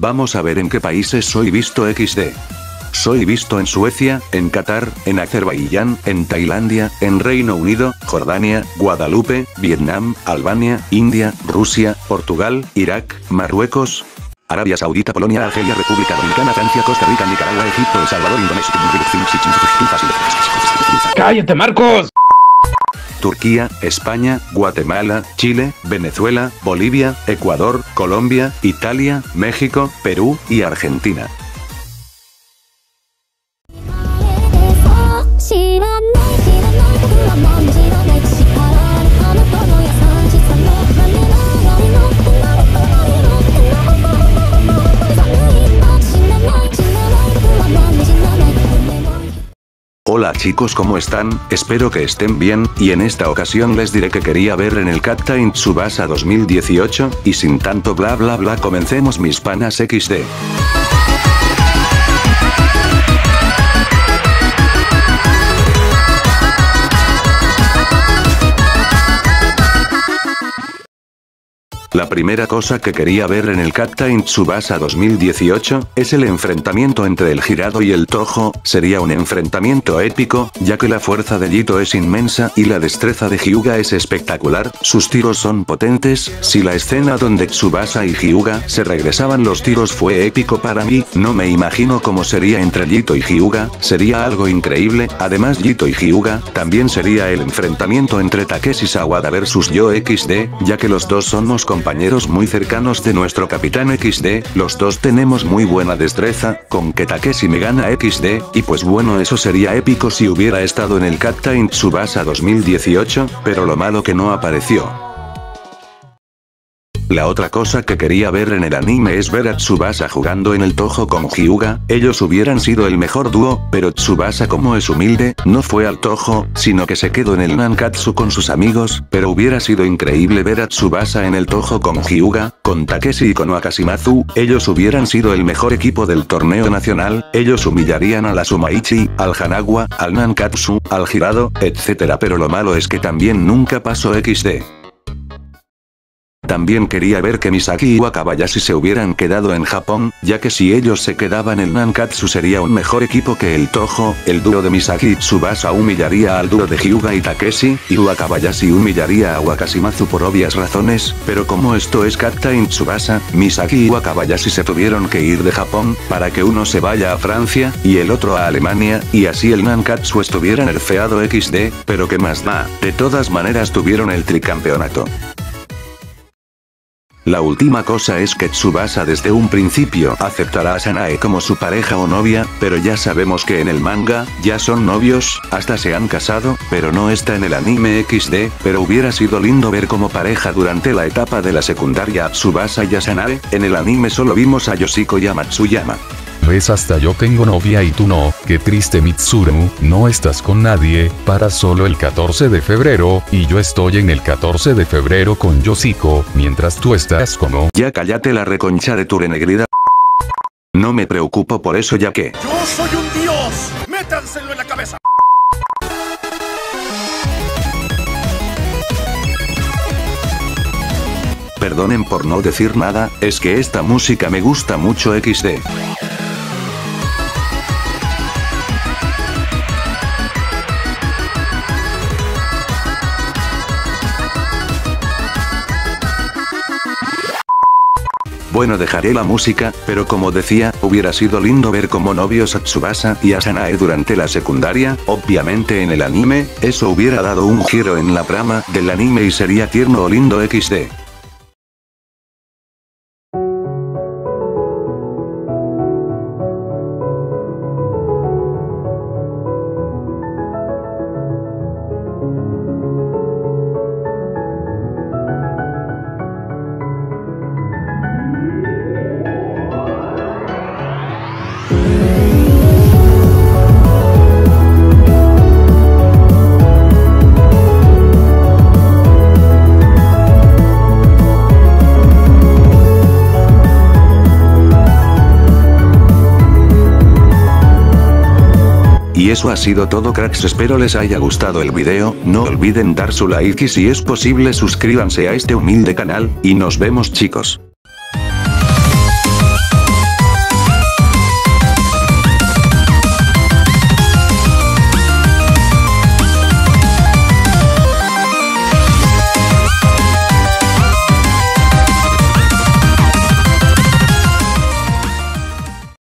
Vamos a ver en qué países soy visto XD. Soy visto en Suecia, en Qatar, en Azerbaiyán, en Tailandia, en Reino Unido, Jordania, Guadalupe, Vietnam, Albania, India, Rusia, Portugal, Irak, Marruecos, Arabia Saudita, Polonia, Argelia, República Dominicana, Francia, Costa Rica, Nicaragua, Egipto, El Salvador, Indonesia, ¡Cállate, Marcos! Turquía, España, Guatemala, Chile, Venezuela, Bolivia, Ecuador, Colombia, Italia, México, Perú y Argentina. Hola chicos, ¿cómo están? Espero que estén bien, y en esta ocasión les diré que quería ver en el Captain Tsubasa 2018, y sin tanto bla bla bla comencemos mis panas XD. La primera cosa que quería ver en el Captain Tsubasa 2018, es el enfrentamiento entre el Girado y el Tojo, sería un enfrentamiento épico, ya que la fuerza de Jito es inmensa y la destreza de Hyuga es espectacular, sus tiros son potentes, si la escena donde Tsubasa y Hyuga se regresaban los tiros fue épico para mí, no me imagino cómo sería entre Jito y Hyuga, sería algo increíble, además Jito y Hyuga, también sería el enfrentamiento entre Takeshi Sawada versus Yo XD, ya que los dos somos compañeros muy cercanos de nuestro capitán XD, los dos tenemos muy buena destreza, con que Takeshi me gana XD, y pues bueno eso sería épico si hubiera estado en el Captain Tsubasa 2018, pero lo malo que no apareció. La otra cosa que quería ver en el anime es ver a Tsubasa jugando en el Tojo con Hyuga, ellos hubieran sido el mejor dúo, pero Tsubasa como es humilde, no fue al Tojo, sino que se quedó en el Nankatsu con sus amigos, pero hubiera sido increíble ver a Tsubasa en el Tojo con Hyuga, con Takeshi y con Wakashimazu, ellos hubieran sido el mejor equipo del torneo nacional, ellos humillarían a la Sumaichi, al Hanagua, al Nankatsu, al Girado, etc. Pero lo malo es que también nunca pasó XD. También quería ver que Misaki y Wakabayashi se hubieran quedado en Japón, ya que si ellos se quedaban en Nankatsu sería un mejor equipo que el Tojo, el dúo de Misaki y Tsubasa humillaría al dúo de Hyuga y Takeshi, y Wakabayashi humillaría a Wakashimazu por obvias razones, pero como esto es Captain Tsubasa, Misaki y Wakabayashi se tuvieron que ir de Japón, para que uno se vaya a Francia, y el otro a Alemania, y así el Nankatsu estuviera nerfeado XD, pero que más da, de todas maneras tuvieron el tricampeonato. La última cosa es que Tsubasa desde un principio aceptará a Sanae como su pareja o novia, pero ya sabemos que en el manga, ya son novios, hasta se han casado, pero no está en el anime XD, pero hubiera sido lindo ver como pareja durante la etapa de la secundaria Tsubasa y a Sanae, en el anime solo vimos a Yoshiko y a Matsuyama. Ves hasta yo tengo novia y tú no, qué triste Mitsuru, no estás con nadie, para solo el 14 de febrero, y yo estoy en el 14 de febrero con Yoshiko, mientras tú estás como... Ya cállate la reconcha de tu renegrida. No me preocupo por eso ya que... ¡Yo soy un dios! ¡Métanselo en la cabeza! Perdonen por no decir nada, es que esta música me gusta mucho XD. Bueno dejaré la música, pero como decía, hubiera sido lindo ver como novios a Tsubasa y a durante la secundaria, obviamente en el anime, eso hubiera dado un giro en la trama del anime y sería tierno o lindo XD. Y eso ha sido todo cracks. Espero les haya gustado el video, no olviden dar su like y si es posible suscríbanse a este humilde canal, y nos vemos chicos.